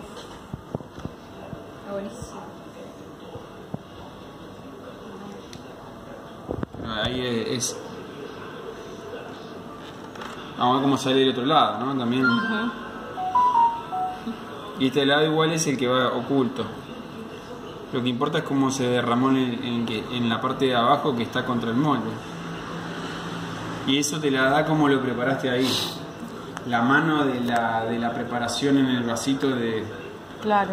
Está buenísimo. Ahí es. Vamos a ver cómo sale del otro lado, ¿no? También. Y este lado igual es el que va oculto. Lo que importa es cómo se derramó en, en la parte de abajo que está contra el molde. Y eso te la da como lo preparaste ahí. La mano de la, de la preparación en el vasito de, Claro.